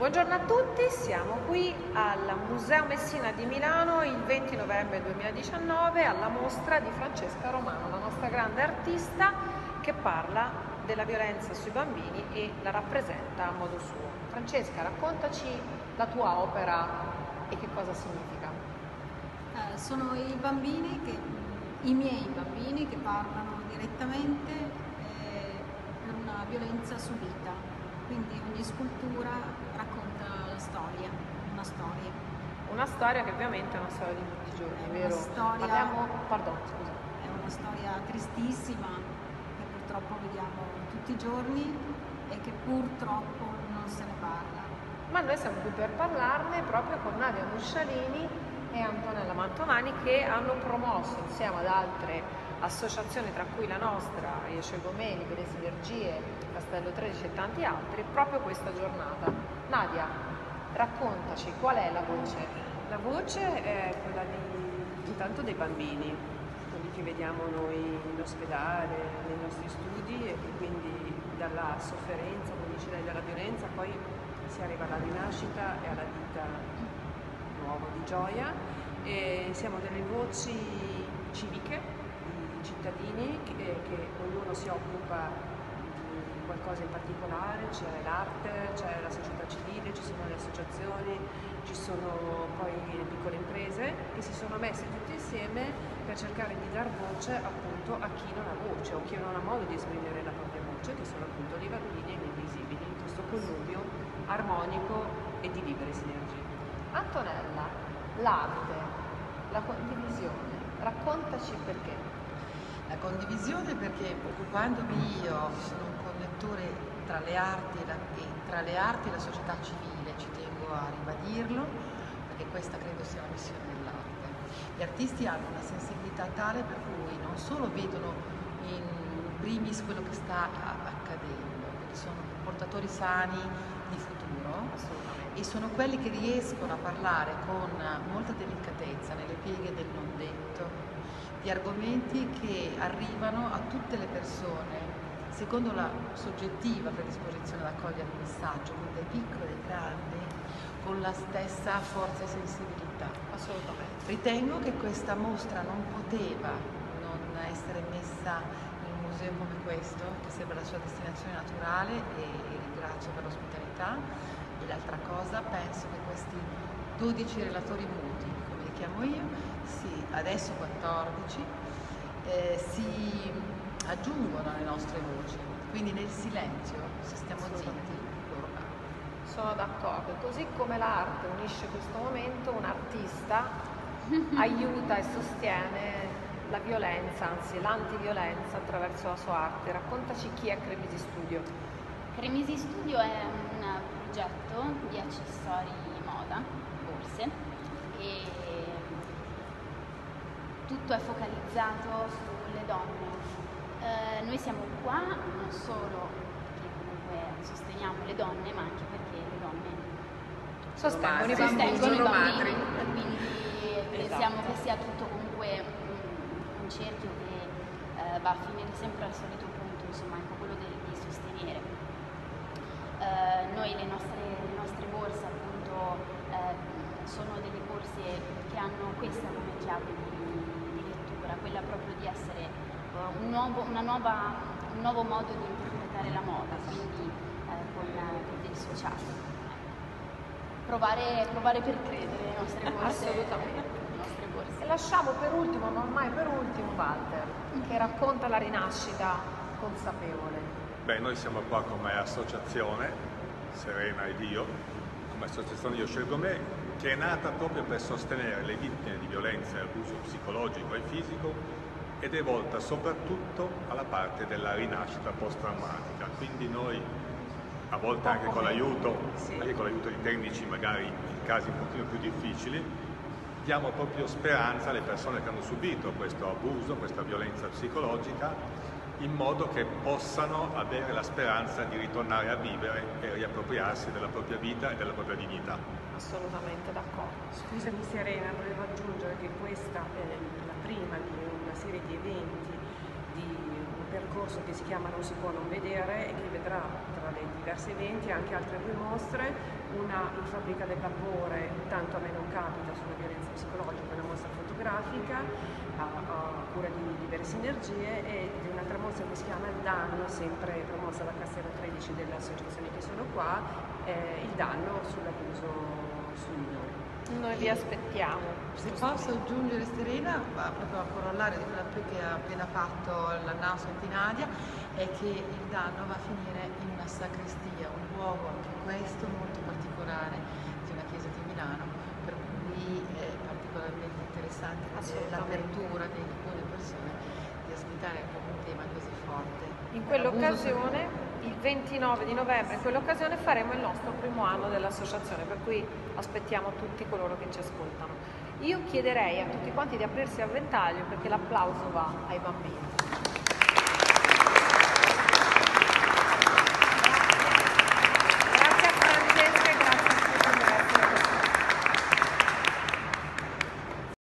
Buongiorno a tutti, siamo qui al Museo Messina di Milano il 20 novembre 2019 alla mostra di Francesca Romano, la nostra grande artista che parla della violenza sui bambini e la rappresenta a modo suo. Francesca, raccontaci la tua opera e che cosa significa. Eh, sono i bambini, che, i miei bambini che parlano direttamente eh, una violenza subita quindi ogni scultura racconta una storia. Una storia che ovviamente è una storia di tutti i giorni, è vero? Storia, Parliamo, pardon, scusa. È una storia tristissima che purtroppo vediamo tutti i giorni e che purtroppo non se ne parla. Ma noi siamo qui per parlarne proprio con Nadia Muscialini e Antonella Mantovani che hanno promosso insieme ad altre associazioni tra cui la nostra, Io scelgo me, Libere Sinergie, Castello 13 e tanti altri, proprio questa giornata. Nadia, raccontaci qual è la voce? La voce è quella di, intanto dei bambini, quelli che vediamo noi in ospedale, nei nostri studi e che quindi dalla sofferenza, come dice lei, dalla violenza poi si arriva alla rinascita e alla vita nuova di gioia. E siamo delle voci civiche cittadini che, che ognuno si occupa di qualcosa in particolare, c'è l'arte, c'è la società civile, ci sono associazioni, ci sono poi le piccole imprese che si sono messe tutte insieme per cercare di dar voce appunto a chi non ha voce o chi non ha modo di esprimere la propria voce, che sono appunto i bambini e gli invisibili, in questo connubio armonico e di libere sinergie. Antonella, l'arte, la condivisione, raccontaci perché. La condivisione perché occupandomi io sono un connettore tra le arti e la, e, tra le arti e la società civile, ci tengo a ribadirlo, perché questa credo sia la missione dell'arte. Gli artisti hanno una sensibilità tale per cui non solo vedono in primis quello che sta accadendo, perché sono portatori sani di futuro e sono quelli che riescono a parlare con molta delicatezza nelle pieghe del non detto di argomenti che arrivano a tutte le persone secondo la soggettiva predisposizione ad accogliere il messaggio, quindi dai piccoli ai grandi, con la stessa forza e sensibilità. Assolutamente. Ritengo che questa mostra non poteva non essere messa in un museo come questo, che sembra la sua destinazione naturale e, ringrazio per l'ospitalità. E l'altra cosa, penso che questi 12 relatori muti, come li chiamo io, sì, adesso 14, eh, si aggiungono alle nostre voci, quindi nel silenzio, se stiamo zitti, loro parlano. Sono d'accordo, così come l'arte unisce questo momento, un artista aiuta e sostiene la violenza, anzi l'antiviolenza attraverso la sua arte. Raccontaci chi è Cremisi Studio. Cremisi Studio è un progetto di accessori moda, borse, e tutto è focalizzato sulle donne. Eh, noi siamo qua non solo perché comunque sosteniamo le donne, ma anche perché le donne sostengono i bambini, sono madri. quindi esatto. pensiamo che sia tutto comunque un, un cerchio che eh, va a finire sempre al solito punto, insomma, ecco quello del, di sostenere. Eh, noi le nostre, le nostre, borse appunto eh, sono delle borse che hanno questa come chiave di lettura, quella proprio di essere un, nuovo, nuova, un, nuovo, modo di interpretare la moda, quindi uh, con, con dei sociali. Provare, provare, per credere le nostre borse. Assolutamente. Nostre borse. E lasciamo per ultimo, ma ormai per ultimo, Walter, che racconta la rinascita consapevole. Beh, noi siamo qua come associazione, Serena ed io, come associazione Io Scelgo Me, che è nata proprio per sostenere le vittime di violenza e abuso psicologico e fisico ed è volta soprattutto alla parte della rinascita post-traumatica. Quindi noi, a volte anche con, l'aiuto, anche con l'aiuto di tecnici magari in casi un pochino più difficili, diamo proprio speranza alle persone che hanno subito questo abuso, questa violenza psicologica in modo che possano avere la speranza di ritornare a vivere e riappropriarsi della propria vita e della propria dignità. Assolutamente d'accordo. Scusami Serena, volevo aggiungere che questa è la prima di serie di eventi di percorso che si chiama Non si può non vedere e che vedrà tra le diversi eventi anche altre due mostre, una in Fabbrica del Vapore, tanto a me non capita, sulla violenza psicologica, una mostra fotografica a, a cura di diverse sinergie e di un'altra mostra che si chiama Il danno, sempre promossa da Castello 13 delle associazioni che sono qua, eh, il danno sull'abuso sui minori. Noi vi aspettiamo. Se posso aggiungere Serena, proprio a corollario di quello che ha appena fatto la Nausent in Adia, è che il danno va a finire in una sacrestia, un luogo anche questo molto particolare di una chiesa di Milano, per cui è particolarmente interessante l'apertura di alcune persone di ospitare un tema così forte. In quell'occasione il 29 di novembre, in quell'occasione faremo il nostro primo anno dell'associazione, per cui aspettiamo tutti coloro che ci ascoltano. Io chiederei a tutti quanti di aprirsi a ventaglio perché l'applauso va ai bambini.